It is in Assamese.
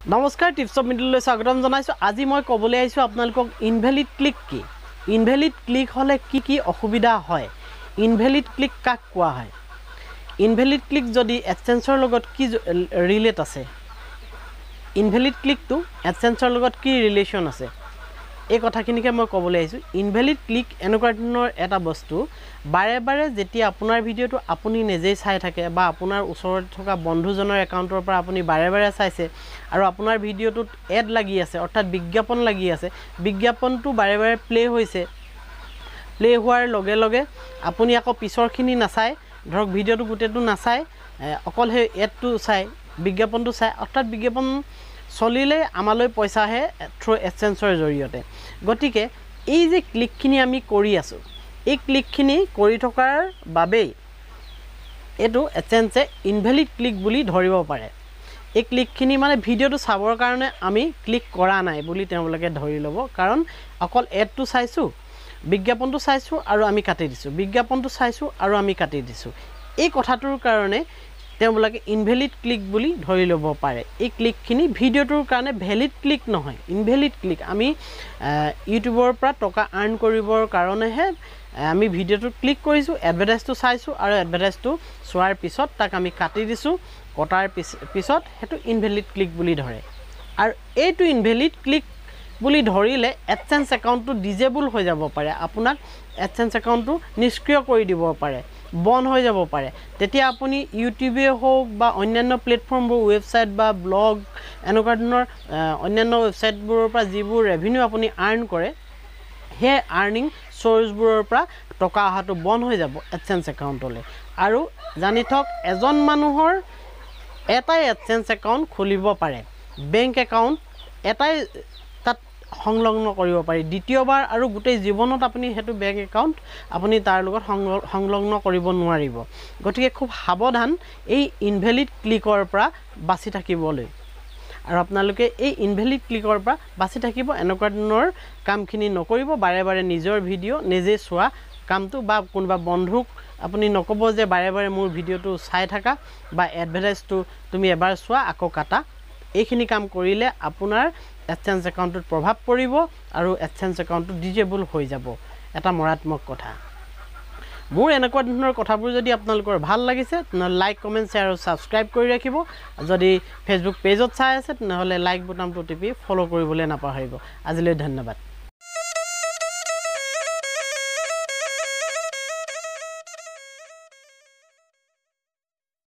নমস্কাৰ টিপছ অফ মিডিললৈ স্বাগতম জনাইছোঁ। আজি মই ক'বলৈ আহিছোঁ আপোনালোকক ইনভেলিড ক্লিক কি? ইনভেলিড ক্লিক হ'লে কি কি অসুবিধা হয়? ইনভেলিড ক্লিক কাক কোৱা হয়? ইনভেলিড ক্লিক যদি এডচেঞ্চৰ লগত কি ৰিলেট আছে? ইনভেলিড ক্লিকটো এডচেঞ্চৰ লগত কি ৰিলেশ্যন আছে? এই কথাখিনিকে মই ক'বলৈ আহিছোঁ। ইনভেলিড ক্লিক এনেকুৱা ধৰণৰ এটা বস্তু বাৰে বাৰে যেতিয়া আপোনাৰ ভিডিঅ'টো আপুনি নিজেই চাই থাকে বা আপোনাৰ ওচৰত থকা বন্ধুজনৰ একাউণ্টৰ পৰা আপুনি বাৰে বাৰে চাইছে আৰু আপোনাৰ ভিডিঅ'টোত এড লাগি আছে অৰ্থাৎ বিজ্ঞাপন লাগি আছে বিজ্ঞাপনটো বাৰে বাৰে প্লে' হৈছে। প্লে' হোৱাৰ লগে লগে আপুনি আকৌ পিছৰখিনি নাচায় ধৰক ভিডিঅ'টো গোটেইটো নাচায় অকল সেই এডটো চায় বিজ্ঞাপনটো চায় অৰ্থাৎ বিজ্ঞাপন চলিলে আমালৈ পইচা আহে থ্ৰু এডচেঞ্চৰ জৰিয়তে। গতিকে এই যে ক্লিকখিনি আমি কৰি আছোঁ এই ক্লিকখিনি কৰি থকাৰ বাবেই এইটো এডচেঞ্চে ইনভেলিড ক্লিক বুলি ধৰিব পাৰে। এই ক্লিকখিনি মানে ভিডিঅ'টো চাবৰ কাৰণে আমি ক্লিক কৰা নাই বুলি তেওঁলোকে ধৰি ল'ব কাৰণ অকল এডটো চাইছোঁ বিজ্ঞাপনটো চাইছোঁ আৰু আমি কাটি দিছোঁ। বিজ্ঞাপনটো চাইছোঁ আৰু আমি কাটি দিছোঁ। এই কথাটোৰ কাৰণে তেওঁবিলাকে ইনভেলিড ক্লিক বুলি ধৰি ল'ব পাৰে। এই ক্লিকখিনি ভিডিঅ'টোৰ কাৰণে ভেলিড ক্লিক নহয় ইনভেলিড ক্লিক আমি ইউটিউবৰ পৰা টকা আৰ্ণ কৰিবৰ কাৰণেহে আমি ভিডিঅ'টো ক্লিক কৰিছোঁ এডভাৰটাইজটো চাইছোঁ আৰু এডভাৰটাইজটো চোৱাৰ পিছত তাক আমি কাটি দিছোঁ কটাৰ পিছ পিছত সেইটো ইনভেলিড ক্লিক বুলি ধৰে। আৰু এইটো ইনভেলিড ক্লিক বুলি ধৰিলে এডচেঞ্চ একাউণ্টটো ডিজেবল হৈ যাব পাৰে। আপোনাক এডচেঞ্চ একাউণ্টটো নিষ্ক্ৰিয় কৰি দিব পাৰে। বন্ধ হৈ যাব পাৰে। তেতিয়া আপুনি ইউটিউবেই হওক বা অন্যান্য প্লেটফৰ্মবোৰ ৱেবছাইট বা ব্লগ এনেকুৱা ধৰণৰ অন্যান্য ৱেবছাইটবোৰৰ পৰা যিবোৰ ৰেভিনিউ আপুনি আৰ্ণ কৰে সেই আৰ্নিং চ'ৰ্চবোৰৰ পৰা টকা অহাটো বন্ধ হৈ যাব এডচেঞ্চ একাউণ্টলৈ আৰু জানি থওক এজন মানুহৰ এটাই এডচেঞ্চ একাউণ্ট খুলিব পাৰে। বেংক একাউণ্ট এটাই সংলগ্ন কৰিব পাৰি। দ্বিতীয়বাৰ আৰু গোটেই জীৱনত আপুনি সেইটো বেংক একাউণ্ট আপুনি তাৰ লগত সংলগ্ন কৰিব নোৱাৰিব। গতিকে খুব সাৱধান এই ইনভেলিড ক্লিকৰ পৰা বাচি থাকিবলৈ। আৰু আপোনালোকে এই ইনভেলিড ক্লিকৰ পৰা বাচি থাকিব এনেকুৱা ধৰণৰ কামখিনি নকৰিব বাৰে বাৰে নিজৰ ভিডিঅ' নিজে চোৱা কামটো বা কোনোবা বন্ধুক আপুনি নক'ব যে বাৰে বাৰে মোৰ ভিডিঅ'টো চাই থাকা বা এডভাৰটাইজটো তুমি এবাৰ চোৱা আকৌ কাটা। এইখিনি কাম কৰিলে আপোনাৰ এডচেঞ্চ একাউণ্টটোত প্ৰভাৱ পৰিব আৰু এডচেঞ্চ একাউণ্টটো ডিজেবল হৈ যাব। এটা মাৰাত্মক কথা। মোৰ এনেকুৱা ধৰণৰ কথাবোৰ যদি আপোনালোকৰ ভাল লাগিছে তেনেহ'লে লাইক কমেণ্ট শ্বেয়াৰ আৰু ছাবস্ক্ৰাইব কৰি ৰাখিব। যদি ফেচবুক পেজত চাই আছে তেনেহ'লে লাইক বুটামটো টিপি ফ'ল' কৰিবলৈ নাপাহৰিব। আজিলৈ ধন্যবাদ।